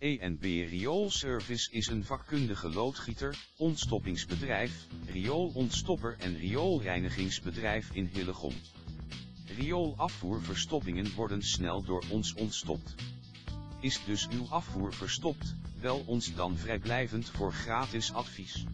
ENB Rioolservice is een vakkundige loodgieter, ontstoppingsbedrijf, rioolontstopper en rioolreinigingsbedrijf in Hillegom. Rioolafvoerverstoppingen worden snel door ons ontstopt. Is dus uw afvoer verstopt, bel ons dan vrijblijvend voor gratis advies.